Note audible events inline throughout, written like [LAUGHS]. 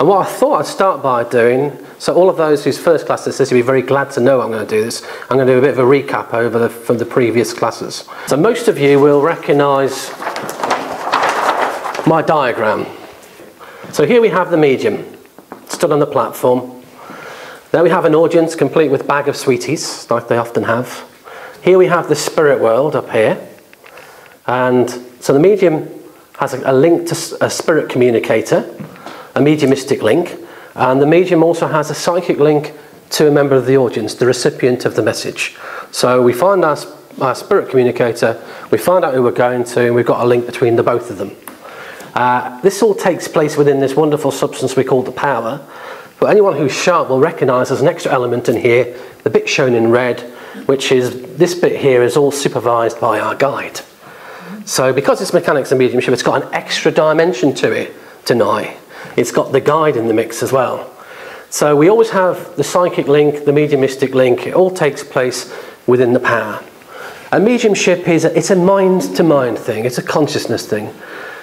And what I thought I'd start by doing, so all of those whose first class this is, you'll be very glad to know I'm going to do this. I'm going to do a bit of a recap over the, from the previous classes. So most of you will recognise my diagram. So here we have the medium, stood on the platform. There we have an audience complete with bag of sweeties, like they often have. Here we have the spirit world up here. And so the medium has a, a link to a spirit communicator, a mediumistic link, and the medium also has a psychic link to a member of the audience, the recipient of the message. So we find our, our spirit communicator, we find out who we're going to, and we've got a link between the both of them. Uh, this all takes place within this wonderful substance we call the power. But anyone who's sharp will recognise there's an extra element in here, the bit shown in red, which is this bit here is all supervised by our guide. So because it's mechanics and mediumship, it's got an extra dimension to it tonight. It's got the guide in the mix as well. So we always have the psychic link, the mediumistic link. It all takes place within the power. And mediumship is a, it's a mind-to-mind thing. It's a consciousness thing.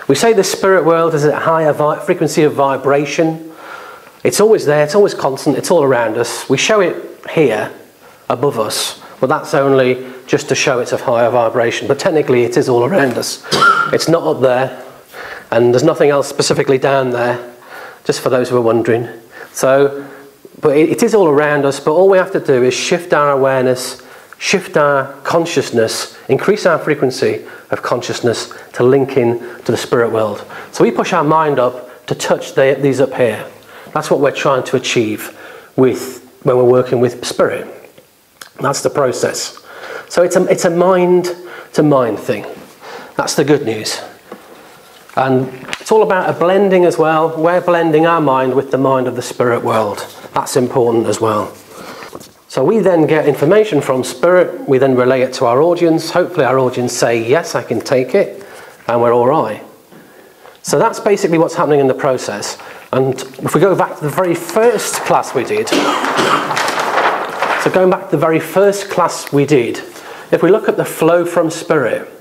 We say the spirit world is a higher frequency of vibration. It's always there, it's always constant, it's all around us. We show it here, above us, but that's only just to show it's of higher vibration. But technically, it is all around us. It's not up there, and there's nothing else specifically down there, just for those who are wondering. So, but it, it is all around us, but all we have to do is shift our awareness, shift our consciousness, increase our frequency of consciousness to link in to the spirit world. So we push our mind up to touch the, these up here. That's what we're trying to achieve with when we're working with spirit. That's the process. So it's a, it's a mind to mind thing. That's the good news. And it's all about a blending as well. We're blending our mind with the mind of the spirit world. That's important as well. So we then get information from spirit, we then relay it to our audience. Hopefully, our audience say, Yes, I can take it, and we're all right. So that's basically what's happening in the process. And if we go back to the very first class we did, so going back to the very first class we did, if we look at the flow from spirit,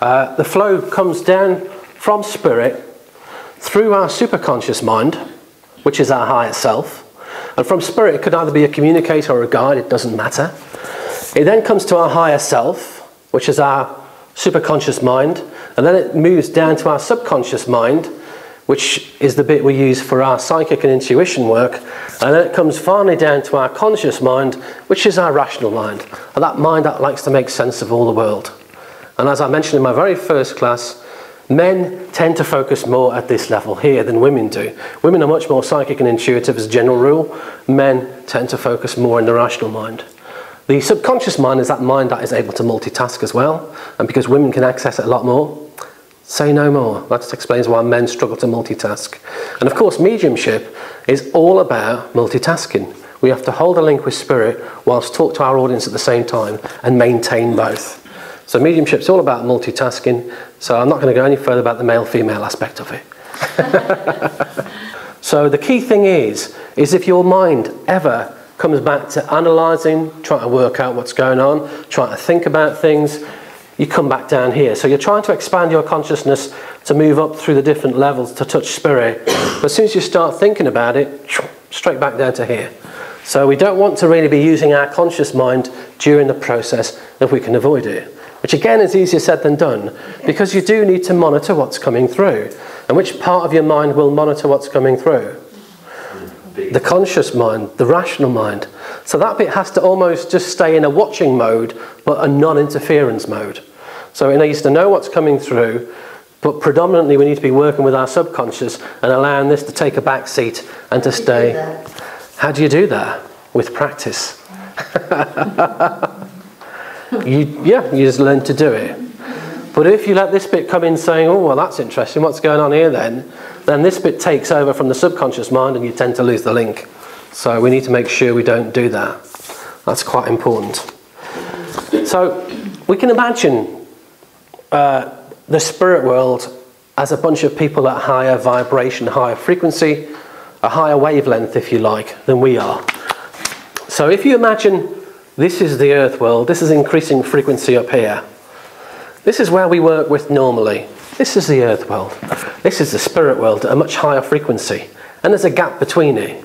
uh, the flow comes down from spirit through our superconscious mind, which is our higher self. And from spirit, it could either be a communicator or a guide, it doesn't matter. It then comes to our higher self, which is our superconscious mind, and then it moves down to our subconscious mind, which is the bit we use for our psychic and intuition work, and then it comes finally down to our conscious mind, which is our rational mind, and that mind that likes to make sense of all the world. And as I mentioned in my very first class, Men tend to focus more at this level here than women do. Women are much more psychic and intuitive as a general rule. Men tend to focus more in the rational mind. The subconscious mind is that mind that is able to multitask as well, and because women can access it a lot more, say no more. That explains why men struggle to multitask. And of course, mediumship is all about multitasking. We have to hold a link with spirit whilst talk to our audience at the same time and maintain both. So mediumship is all about multitasking. So I'm not going to go any further about the male-female aspect of it. [LAUGHS] so the key thing is, is if your mind ever comes back to analysing, trying to work out what's going on, trying to think about things, you come back down here. So you're trying to expand your consciousness to move up through the different levels to touch spirit. But as soon as you start thinking about it, straight back down to here. So we don't want to really be using our conscious mind during the process if we can avoid it which again is easier said than done because you do need to monitor what's coming through. And which part of your mind will monitor what's coming through? The conscious mind, the rational mind. So that bit has to almost just stay in a watching mode, but a non interference mode. So it needs to know what's coming through, but predominantly we need to be working with our subconscious and allowing this to take a back seat and to stay. How do you do that? With practice. [LAUGHS] [LAUGHS] you, yeah, you just learn to do it. But if you let this bit come in saying, oh, well, that's interesting, what's going on here then? Then this bit takes over from the subconscious mind and you tend to lose the link. So we need to make sure we don't do that. That's quite important. So we can imagine uh, the spirit world as a bunch of people at higher vibration, higher frequency, a higher wavelength, if you like, than we are. So if you imagine this is the earth world. This is increasing frequency up here. This is where we work with normally. This is the earth world. This is the spirit world at a much higher frequency. and there's a gap between it.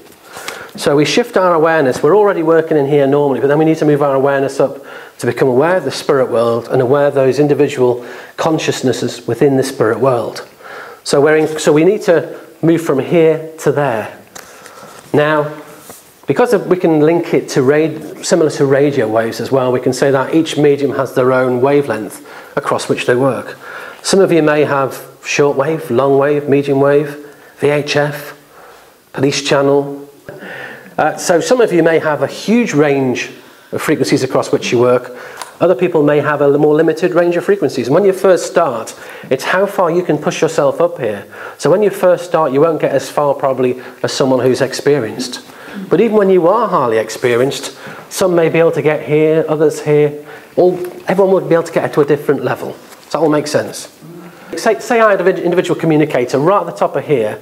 So we shift our awareness. We're already working in here normally, but then we need to move our awareness up to become aware of the spirit world and aware of those individual consciousnesses within the spirit world. So, we're in, so we need to move from here to there. Now, because we can link it to similar to radio waves as well, we can say that each medium has their own wavelength across which they work. Some of you may have short wave, long wave, medium wave, VHF, police channel. Uh, so some of you may have a huge range of frequencies across which you work. Other people may have a more limited range of frequencies. And when you first start, it's how far you can push yourself up here. So when you first start, you won't get as far probably as someone who's experienced. But even when you are highly experienced, some may be able to get here, others here. All, everyone would be able to get to a different level. Does that all make sense? Say, say I had an individual communicator right at the top of here.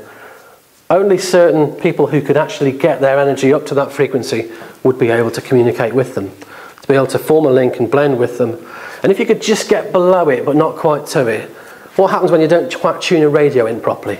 Only certain people who could actually get their energy up to that frequency would be able to communicate with them, to be able to form a link and blend with them. And if you could just get below it but not quite to it, what happens when you don't quite tune a radio in properly?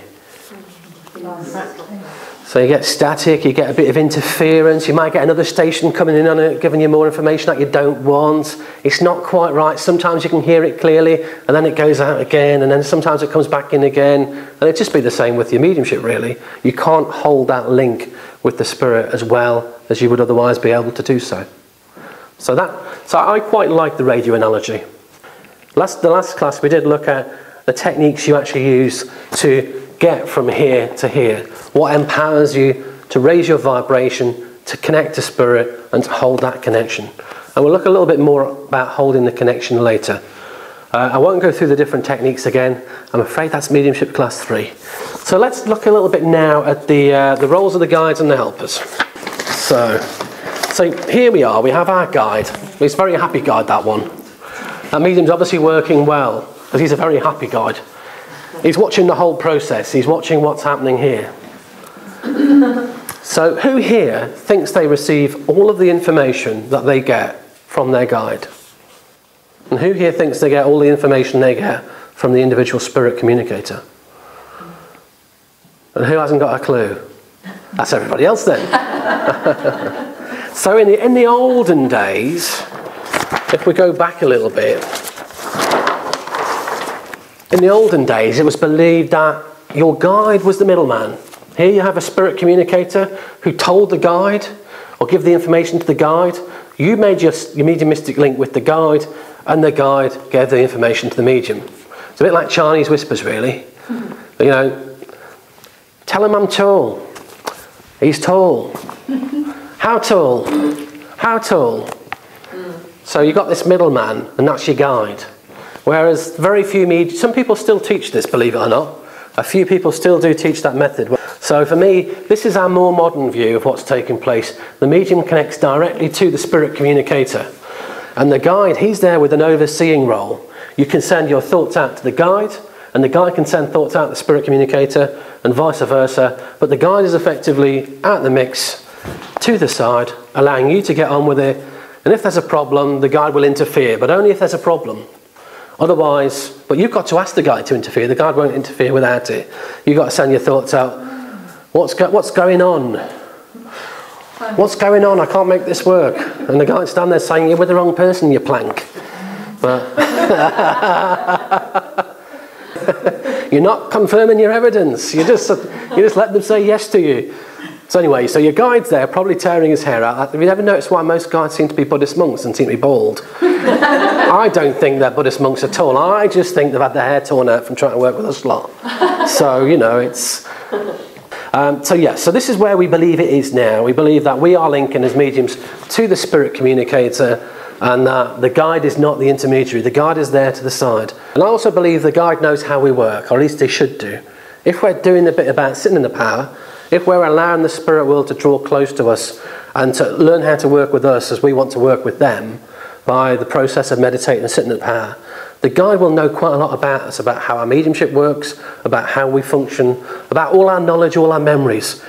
So you get static, you get a bit of interference, you might get another station coming in on it, giving you more information that you don't want. It's not quite right. Sometimes you can hear it clearly, and then it goes out again, and then sometimes it comes back in again. And it'd just be the same with your mediumship, really. You can't hold that link with the spirit as well as you would otherwise be able to do so. So that, so I quite like the radio analogy. Last, the last class we did look at the techniques you actually use to get from here to here. What empowers you to raise your vibration, to connect to spirit, and to hold that connection. And we'll look a little bit more about holding the connection later. Uh, I won't go through the different techniques again. I'm afraid that's mediumship class three. So let's look a little bit now at the, uh, the roles of the guides and the helpers. So, so here we are. We have our guide. He's a very happy guide, that one. That medium's obviously working well because he's a very happy guide. He's watching the whole process, he's watching what's happening here. so, who here thinks they receive all of the information that they get from their guide? And who here thinks they get all the information they get from the individual spirit communicator? And who hasn't got a clue? That's everybody else then. [LAUGHS] so, in the, in the olden days, if we go back a little bit, in the olden days, it was believed that your guide was the middleman. Here you have a spirit communicator who told the guide or give the information to the guide. You made your, your mediumistic link with the guide, and the guide gave the information to the medium. It's a bit like Chinese whispers, really. Mm-hmm. [LAUGHS] You know, tell him I'm tall. He's tall. [LAUGHS] How tall? How tall? Mm. So you've got this middleman, and that's your guide. Whereas very few media, some people still teach this, believe it or not. A few people still do teach that method. So for me, this is our more modern view of what's taking place. The medium connects directly to the spirit communicator. And the guide, he's there with an overseeing role. You can send your thoughts out to the guide, and the guide can send thoughts out to the spirit communicator, and vice versa. But the guide is effectively at the mix, to the side, allowing you to get on with it. And if there's a problem, the guide will interfere, but only if there's a problem. Otherwise, but you've got to ask the guide to interfere. The guide won't interfere without it. You've got to send your thoughts out. What's, go- what's going on? What's going on? I can't make this work. And the guide stand there saying, You're with the wrong person, you plank. But [LAUGHS] you're not confirming your evidence. You just, you just let them say yes to you. So anyway, so your guide's there, probably tearing his hair out. Have you ever noticed why most guides seem to be Buddhist monks and seem to be bald? [LAUGHS] I don't think they're Buddhist monks at all. I just think they've had their hair torn out from trying to work with us lot. [LAUGHS] So, you know, it's... Um, so, yes, yeah, so this is where we believe it is now. We believe that we are linking as mediums to the spirit communicator and that the guide is not the intermediary. The guide is there to the side. And I also believe the guide knows how we work, or at least they should do. If we're doing the bit about sitting in the power, if we're allowing the spirit world to draw close to us and to learn how to work with us as we want to work with them by the process of meditating and sitting at power, the guide will know quite a lot about us, about how our mediumship works, about how we function, about all our knowledge, all our memories.